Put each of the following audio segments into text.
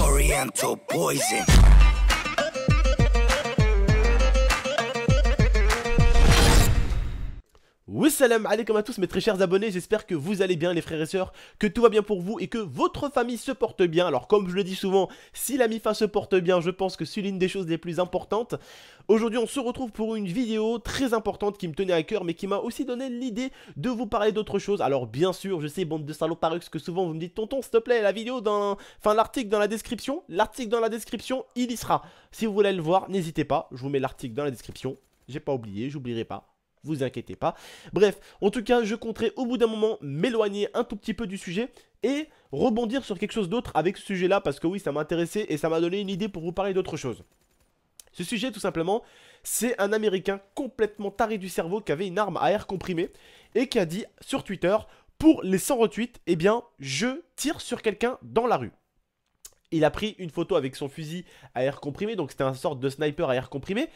Oriental poison. Wassalam alaikum à tous mes très chers abonnés, j'espère que vous allez bien les frères et sœurs, que tout va bien pour vous et que votre famille se porte bien. Alors comme je le dis souvent, si la MIFA se porte bien, je pense que c'est l'une des choses les plus importantes. Aujourd'hui on se retrouve pour une vidéo très importante qui me tenait à cœur mais qui m'a aussi donné l'idée de vous parler d'autre chose. Alors bien sûr, je sais bande de saloparux que souvent vous me dites tonton s'il te plaît la vidéo dans... Enfin l'article dans la description, l'article dans la description il y sera. Si vous voulez le voir, n'hésitez pas, je vous mets l'article dans la description. J'ai pas oublié, j'oublierai pas vous inquiétez pas. Bref, en tout cas, je compterai au bout d'un moment m'éloigner un tout petit peu du sujet et rebondir sur quelque chose d'autre avec ce sujet-là parce que oui, ça m'intéressait et ça m'a donné une idée pour vous parler d'autre chose. Ce sujet, tout simplement, c'est un Américain complètement taré du cerveau qui avait une arme à air comprimé et qui a dit sur Twitter, pour les 100 retweets, eh bien, je tire sur quelqu'un dans la rue. Il a pris une photo avec son fusil à air comprimé, donc c'était un sorte de sniper à air comprimé,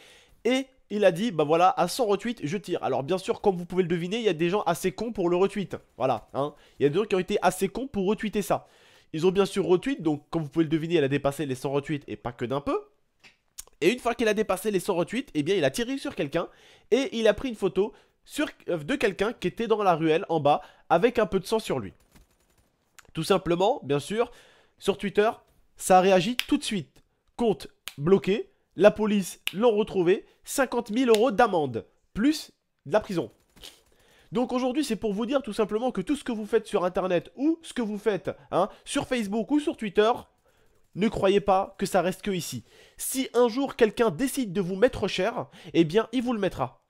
et il a dit, bah voilà, à 100 retweets, je tire. Alors bien sûr, comme vous pouvez le deviner, il y a des gens assez cons pour le retweet. Voilà, hein. Il y a des gens qui ont été assez cons pour retweeter ça. Ils ont bien sûr retweet, donc comme vous pouvez le deviner, elle a dépassé les 100 retweets et pas que d'un peu. Et une fois qu'il a dépassé les 100 retweets, eh bien il a tiré sur quelqu'un et il a pris une photo sur, euh, de quelqu'un qui était dans la ruelle en bas avec un peu de sang sur lui. Tout simplement, bien sûr, sur Twitter, ça a réagi tout de suite. Compte bloqué, la police l'ont retrouvé, 50 000 euros d'amende, plus de la prison. Donc aujourd'hui, c'est pour vous dire tout simplement que tout ce que vous faites sur Internet ou ce que vous faites hein, sur Facebook ou sur Twitter, ne croyez pas que ça reste que ici. Si un jour quelqu'un décide de vous mettre cher, eh bien, il vous le mettra.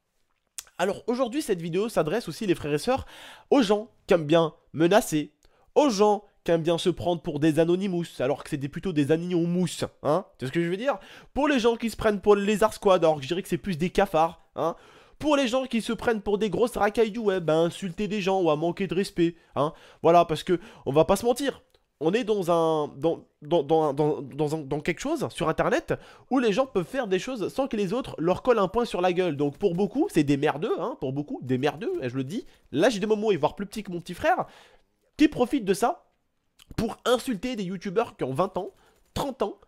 Alors aujourd'hui, cette vidéo s'adresse aussi, les frères et sœurs, aux gens qui aiment bien menacer, aux gens qui aiment bien se prendre pour des anonymous, alors que c'est plutôt des mousse, hein C'est ce que je veux dire? Pour les gens qui se prennent pour les lézard squad, alors que je dirais que c'est plus des cafards, hein pour les gens qui se prennent pour des grosses racailles du web, à insulter des gens ou à manquer de respect, hein Voilà, parce que, on va pas se mentir, on est dans un dans, dans, dans, dans, quelque chose sur internet où les gens peuvent faire des choses sans que les autres leur collent un point sur la gueule. Donc pour beaucoup, c'est des merdeux, hein, pour beaucoup, des merdeux, et je le dis. Là, j'ai des moments où voire plus petit que mon petit frère, qui profitent de ça pour insulter des youtubeurs qui ont 20 ans, 30 ans,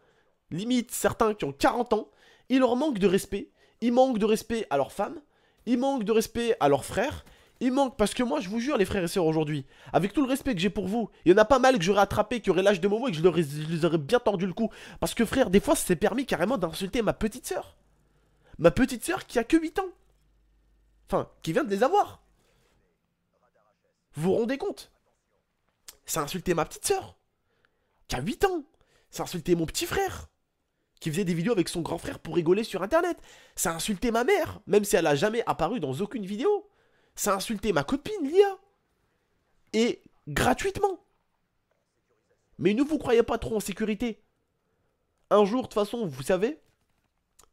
limite certains qui ont 40 ans, il leur manque de respect, ils manquent de respect à leurs femmes, ils manquent de respect à leurs frères, ils manquent parce que moi je vous jure les frères et sœurs aujourd'hui, avec tout le respect que j'ai pour vous, il y en a pas mal que j'aurais attrapé, qui auraient l'âge de Momo et que je, leur les aurais bien tordu le cou. Parce que frère, des fois c'est permis carrément d'insulter ma petite sœur. Ma petite sœur qui a que 8 ans. Enfin, qui vient de les avoir. Vous vous rendez compte? Ça a insulté ma petite sœur, qui a 8 ans. Ça a insulté mon petit frère, qui faisait des vidéos avec son grand frère pour rigoler sur internet. Ça a insulté ma mère, même si elle a jamais apparu dans aucune vidéo. Ça a insulté ma copine, Lia. Et gratuitement. Mais ne vous croyez pas trop en sécurité. Un jour, de toute façon, vous savez,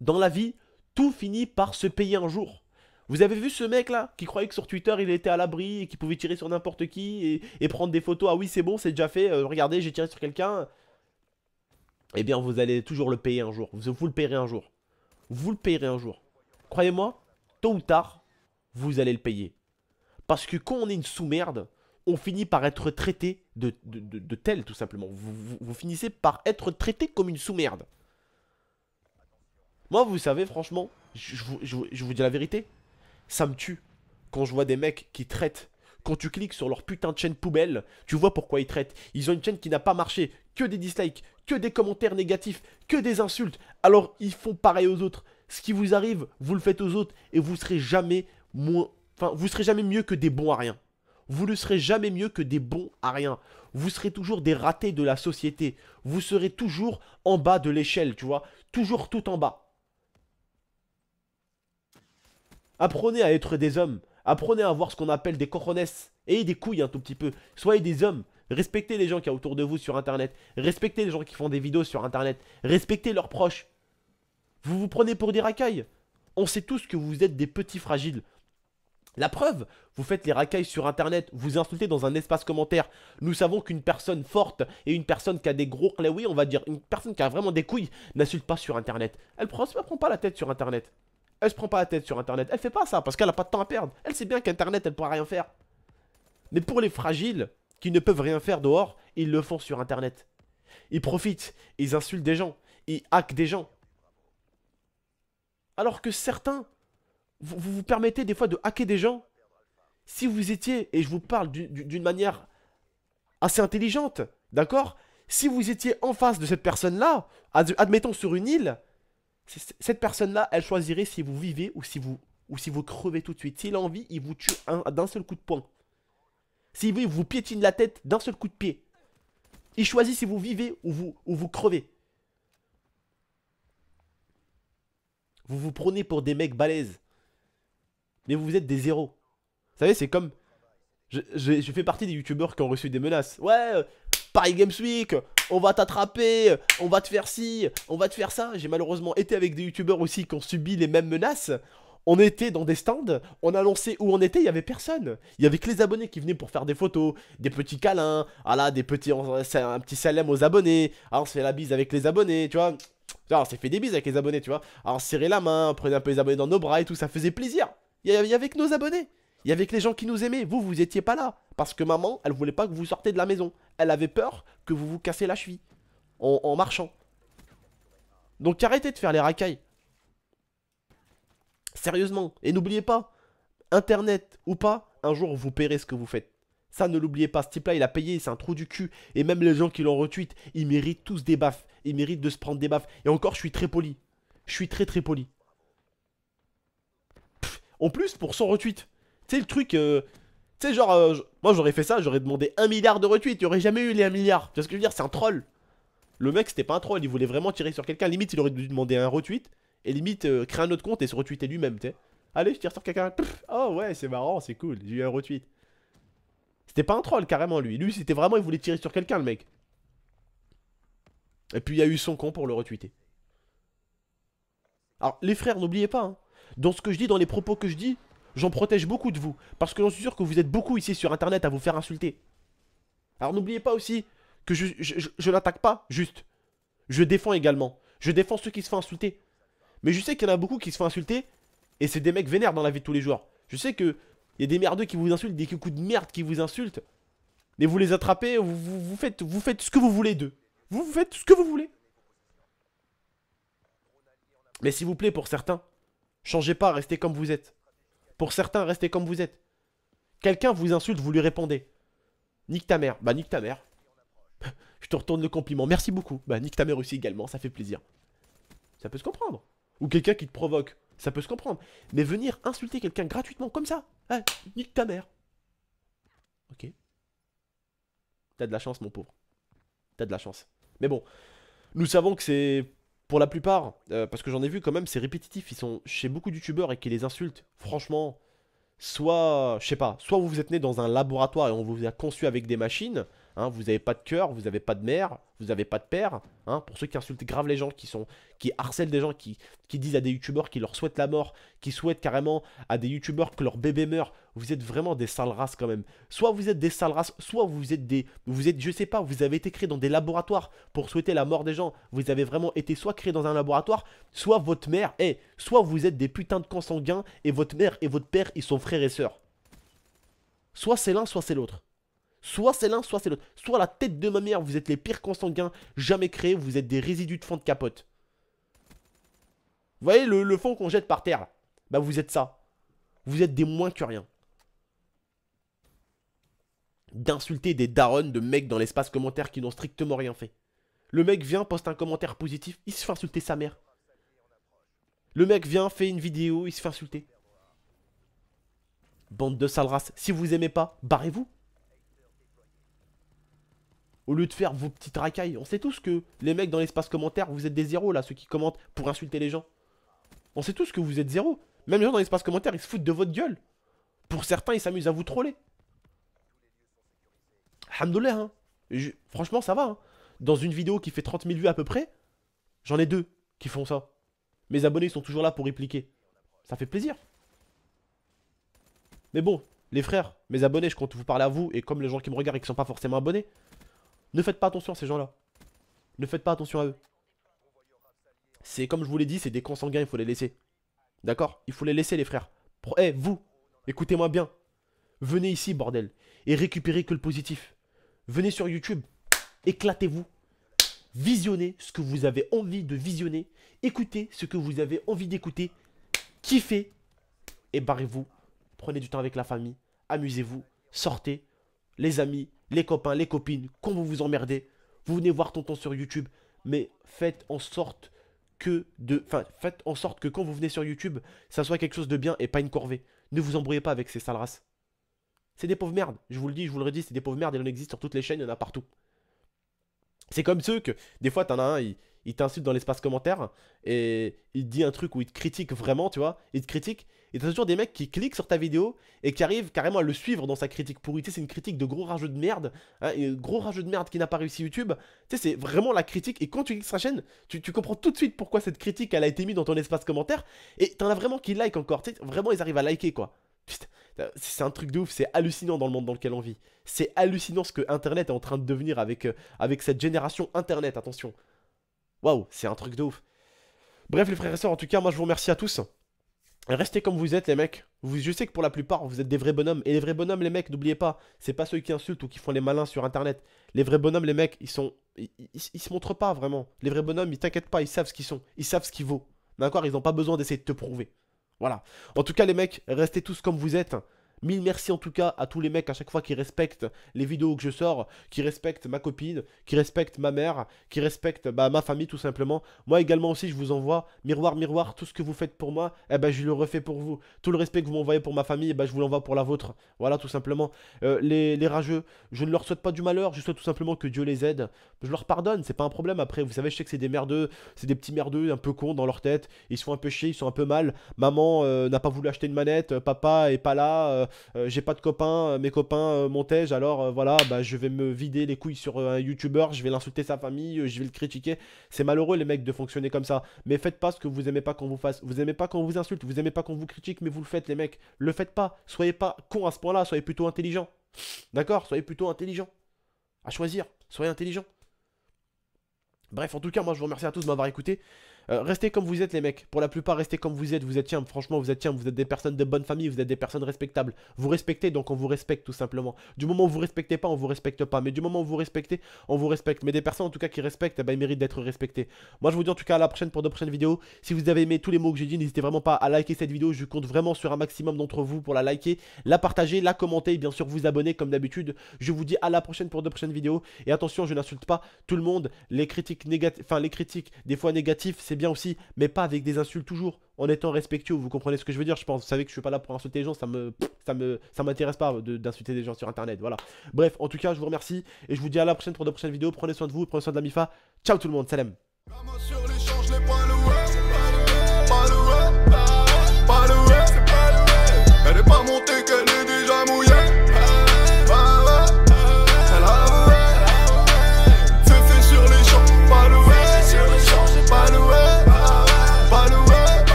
dans la vie, tout finit par se payer un jour. Vous avez vu ce mec là qui croyait que sur Twitter il était à l'abri et qu'il pouvait tirer sur n'importe qui et, prendre des photos. Ah oui, c'est bon, c'est déjà fait. Euh, regardez, j'ai tiré sur quelqu'un. Eh bien, vous allez toujours le payer un jour. Vous, vous le payerez un jour. Vous le payerez un jour. Croyez-moi, tôt ou tard, vous allez le payer. Parce que quand on est une sous-merde, on finit par être traité de, de, tel, tout simplement. Vous, finissez par être traité comme une sous-merde. Moi, vous savez, franchement, je vous dis la vérité ça me tue. Quand je vois des mecs qui traitent, quand tu cliques sur leur putain de chaîne poubelle, tu vois pourquoi ils traitent. Ils ont une chaîne qui n'a pas marché, que des dislikes, que des commentaires négatifs, que des insultes. Alors ils font pareil aux autres. Ce qui vous arrive, vous le faites aux autres et vous serez jamais moins, enfin vous serez jamais mieux que des bons à rien. Vous ne serez jamais mieux que des bons à rien. Vous serez toujours des ratés de la société. Vous serez toujours en bas de l'échelle, tu vois. Toujours tout en bas. Apprenez à être des hommes. Apprenez à avoir ce qu'on appelle des cojones. Et des couilles un tout petit peu. Soyez des hommes. Respectez les gens qui y a autour de vous sur Internet. Respectez les gens qui font des vidéos sur Internet. Respectez leurs proches. Vous vous prenez pour des racailles. On sait tous que vous êtes des petits fragiles. La preuve, vous faites les racailles sur internet, vous insultez dans un espace commentaire. Nous savons qu'une personne forte et une personne qui a des gros oui, on va dire, une personne qui a vraiment des couilles, n'insulte pas sur internet. Elle prend, elle prend pas la tête sur internet. Elle se prend pas la tête sur internet. Elle fait pas ça parce qu'elle a pas de temps à perdre. Elle sait bien qu'internet elle pourra rien faire. Mais pour les fragiles qui ne peuvent rien faire dehors, ils le font sur internet. Ils profitent, ils insultent des gens, ils hackent des gens. Alors que certains, vous vous, permettez des fois de hacker des gens. Si vous étiez, et je vous parle d'une manière assez intelligente, d'accord? Si vous étiez en face de cette personne-là, admettons sur une île, cette personne-là, elle choisirait si vous vivez ou si vous, ou si vous crevez tout de suite. S'il a envie, il vous tue d'un seul coup de poing. S'il veut, il vous piétine la tête d'un seul coup de pied. Il choisit si vous vivez ou vous, ou vous crevez. Vous vous prenez pour des mecs balèzes. Mais vous êtes des zéros. Vous savez, c'est comme... Je, fais partie des youtubeurs qui ont reçu des menaces. Ouais, euh, Paris Games Week, on va t'attraper, on va te faire ci, on va te faire ça. J'ai malheureusement été avec des youtubeurs aussi qui ont subi les mêmes menaces. On était dans des stands, on annonçait où on était, il y avait personne. Il y avait que les abonnés qui venaient pour faire des photos, des petits câlins, voilà, des petits, un petit salam aux abonnés. Alors on se fait la bise avec les abonnés, tu vois. on s'est fait des bises avec les abonnés, tu vois. Alors serrer la main, prenait un peu les abonnés dans nos bras et tout, ça faisait plaisir. Il y avait que nos abonnés. Il y avait que les gens qui nous aimaient. Vous, vous étiez pas là. Parce que maman, elle voulait pas que vous sortez de la maison. Elle avait peur que vous vous cassez la cheville. En, marchant. Donc arrêtez de faire les racailles. Sérieusement. Et n'oubliez pas, Internet ou pas, un jour vous paierez ce que vous faites. Ça, ne l'oubliez pas. Ce type-là, il a payé, c'est un trou du cul. Et même les gens qui l'ont retweet, ils méritent tous des baffes. Ils méritent de se prendre des baffes. Et encore, je suis très poli. Je suis très très poli. en plus, pour son retweet. Tu sais, le truc. Euh, tu sais, genre, euh, moi j'aurais fait ça, j'aurais demandé un milliard de retweets. Il aurait jamais eu les 1 milliard. Tu vois ce que je veux dire? C'est un troll. Le mec, c'était pas un troll. Il voulait vraiment tirer sur quelqu'un. Limite, il aurait dû demander un retweet. Et limite, euh, créer un autre compte et se retweeter lui-même, tu sais. Allez, je tire sur quelqu'un. Oh ouais, c'est marrant, c'est cool. J'ai eu un retweet. C'était pas un troll, carrément, lui. Lui, c'était vraiment, il voulait tirer sur quelqu'un, le mec. Et puis, il y a eu son con pour le retweeter. Alors, les frères, n'oubliez pas, hein. dans ce que je dis, dans les propos que je dis, j'en protège beaucoup de vous. Parce que j'en suis sûr que vous êtes beaucoup ici sur Internet à vous faire insulter. Alors, n'oubliez pas aussi que je, je, n'attaque pas, juste. Je défends également. Je défends ceux qui se font insulter. Mais je sais qu'il y en a beaucoup qui se font insulter. Et c'est des mecs vénères dans la vie de tous les jours. Je sais que y a des merdeux qui vous insultent, des coups de merde qui vous insultent. Mais vous les attrapez, vous, vous, faites, vous faites ce que vous voulez d'eux. Vous, vous faites ce que vous voulez. Mais s'il vous plaît, pour certains, changez pas, restez comme vous êtes. Pour certains, restez comme vous êtes. Quelqu'un vous insulte, vous lui répondez. Nique ta mère. Bah, nique ta mère. Je te retourne le compliment. Merci beaucoup. Bah, nique ta mère aussi également, ça fait plaisir. Ça peut se comprendre. Ou quelqu'un qui te provoque. Ça peut se comprendre. Mais venir insulter quelqu'un gratuitement comme ça, ah, nique ta mère. Ok. T'as de la chance, mon pauvre. T'as de la chance. Mais bon, nous savons que c'est, pour la plupart, euh, parce que j'en ai vu quand même, c'est répétitif. Ils sont chez beaucoup de youtubeurs et qui les insultent. Franchement, soit, je sais pas, soit vous vous êtes né dans un laboratoire et on vous a conçu avec des machines, Hein, vous n'avez pas de cœur, vous n'avez pas de mère, vous n'avez pas de père. Hein, pour ceux qui insultent grave les gens, qui harcèlent des gens, qui, qui disent à des youtubeurs qui leur souhaitent la mort, qui souhaitent carrément à des youtubeurs que leur bébé meurt. Vous êtes vraiment des sales races quand même. Soit vous êtes des sales races, soit vous êtes des, vous êtes, je sais pas, vous avez été créé dans des laboratoires pour souhaiter la mort des gens. Vous avez vraiment été soit créé dans un laboratoire, soit votre mère est, soit vous êtes des putains de consanguins et votre mère et votre père ils sont frères et sœurs. Soit c'est l'un, soit c'est l'autre. Soit c'est l'un, soit c'est l'autre. Soit la tête de ma mère, vous êtes les pires consanguins jamais créés, vous êtes des résidus de fond de capote. Vous voyez le, fond qu'on jette par terre Bah vous êtes ça. Vous êtes des moins que rien. D'insulter des darons de mecs dans l'espace commentaire qui n'ont strictement rien fait. Le mec vient, poste un commentaire positif, il se fait insulter sa mère. Le mec vient, fait une vidéo, il se fait insulter. Bande de sales races. Si vous aimez pas, barrez-vous. Au lieu de faire vos petites racailles. On sait tous que les mecs dans l'espace commentaire, vous êtes des zéros là, ceux qui commentent pour insulter les gens. On sait tous que vous êtes zéros. Même les gens dans l'espace commentaire, ils se foutent de votre gueule. Pour certains, ils s'amusent à vous troller. Alhamdoulilah, hein. franchement, ça va. Hein. Dans une vidéo qui fait 30 000 vues à peu près, j'en ai deux qui font ça. Mes abonnés sont toujours là pour répliquer. Ça fait plaisir. Mais bon, les frères, mes abonnés, je compte vous parler à vous, et comme les gens qui me regardent et qui sont pas forcément abonnés, ne faites pas attention à ces gens-là. Ne faites pas attention à eux. C'est comme je vous l'ai dit, c'est des consanguins, il faut les laisser. D'accord? Il faut les laisser, les frères. Eh, vous, écoutez-moi bien. Venez ici, bordel, et récupérez que le positif. Venez sur YouTube, éclatez-vous. visionnez ce que vous avez envie de visionner, écoutez ce que vous avez envie d'écouter, kiffez et barrez-vous. Prenez du temps avec la famille, amusez-vous, sortez, les amis, les copains, les copines, quand vous vous emmerdez, vous venez voir tonton sur YouTube, mais faites en sorte que de. Faites en sorte que quand vous venez sur YouTube, ça soit quelque chose de bien et pas une corvée. Ne vous embrouillez pas avec ces sales races. C'est des pauvres merdes. Je vous le dis, je vous le redis, c'est des pauvres merdes. Il en existe sur toutes les chaînes, il y en a partout. C'est comme ceux que, des fois, t'en as un, il, t'insulte dans l'espace commentaire et il dit un truc où il te critique vraiment, tu vois. Il te critique. Et t'as toujours des mecs qui cliquent sur ta vidéo et qui arrivent carrément à le suivre dans sa critique pourrie. Tu sais, c'est une critique de gros rageux de merde. Hein, gros rageux de merde qui n'a pas réussi YouTube. Tu sais, c'est vraiment la critique. Et quand tu cliques sur sa chaîne, tu, comprends tout de suite pourquoi cette critique, elle a été mise dans ton espace commentaire. Et t'en as vraiment qui like encore. Tu sais, vraiment, ils arrivent à liker, quoi. C'est un truc de ouf, c'est hallucinant dans le monde dans lequel on vit. C'est hallucinant ce que Internet est en train de devenir avec, euh, avec cette génération Internet, attention. Waouh, c'est un truc de ouf. Bref, les frères et sœurs, en tout cas, moi je vous remercie à tous. Restez comme vous êtes, les mecs. je sais que pour la plupart, vous êtes des vrais bonhommes. Et les vrais bonhommes, les mecs, n'oubliez pas, c'est pas ceux qui insultent ou qui font les malins sur internet. Les vrais bonhommes, les mecs, ils sont. Ils, se montrent pas vraiment. Les vrais bonhommes, ils t'inquiètent pas, ils savent ce qu'ils sont. Ils savent ce qu'ils vaut. D'accord Ils n'ont pas besoin d'essayer de te prouver. Voilà. En tout cas, les mecs, restez tous comme vous êtes. Mille merci en tout cas à tous les mecs à chaque fois qui respectent les vidéos que je sors, qui respectent ma copine, qui respectent ma mère, qui respectent bah, ma famille tout simplement. Moi également aussi je vous envoie miroir miroir tout ce que vous faites pour moi, eh ben je le refais pour vous. Tout le respect que vous m'envoyez pour ma famille, ben, je vous l'envoie pour la vôtre. Voilà tout simplement. Euh, les, rageux, je ne leur souhaite pas du malheur, je souhaite tout simplement que Dieu les aide. Je leur pardonne, c'est pas un problème après. Vous savez, je sais que c'est des merdeux, c'est des petits merdeux un peu cons dans leur tête. Ils sont un peu chiés, ils sont un peu mal. Maman euh, n'a pas voulu acheter une manette, papa est pas là. Euh, j'ai pas de copains, euh, mes copains euh, montage, alors voilà, bah, je vais me vider les couilles sur un youtubeur, je vais l'insulter sa famille, je vais le critiquer. C'est malheureux les mecs de fonctionner comme ça. Mais faites pas ce que vous aimez pas qu'on vous fasse. Vous aimez pas qu'on vous insulte, vous aimez pas qu'on vous critique, mais vous le faites les mecs. Le faites pas. Soyez pas con à ce point-là, soyez plutôt intelligent. D'accord? Soyez plutôt intelligent. À choisir, soyez intelligent. Bref, en tout cas, moi je vous remercie à tous de m'avoir écouté. Euh, restez comme vous êtes les mecs. Pour la plupart, restez comme vous êtes. Vous êtes tiens, franchement, vous êtes tiens, vous êtes des personnes de bonne famille, vous êtes des personnes respectables. Vous respectez, donc on vous respecte tout simplement. Du moment où vous respectez pas, on vous respecte pas. Mais du moment où vous respectez, on vous respecte. Mais des personnes en tout cas qui respectent, eh ben, ils méritent d'être respectés. Moi, je vous dis en tout cas à la prochaine pour de prochaines vidéos. Si vous avez aimé tous les mots que j'ai dit, n'hésitez vraiment pas à liker cette vidéo. Je compte vraiment sur un maximum d'entre vous pour la liker, la partager, la commenter et bien sûr vous abonner comme d'habitude. Je vous dis à la prochaine pour de prochaines vidéos. Et attention, je n'insulte pas tout le monde. Les critiques négatives, enfin les critiques des fois négatives, c'est bien aussi, mais pas avec des insultes toujours, en étant respectueux. Vous comprenez ce que je veux dire Je pense. Vous savez que je suis pas là pour insulter les gens. Ça me, ça me, ça m'intéresse pas d'insulter des gens sur Internet. Voilà. Bref, en tout cas, je vous remercie et je vous dis à la prochaine pour de prochaines vidéos. Prenez soin de vous, prenez soin de la MIFA. Ciao tout le monde. Salam.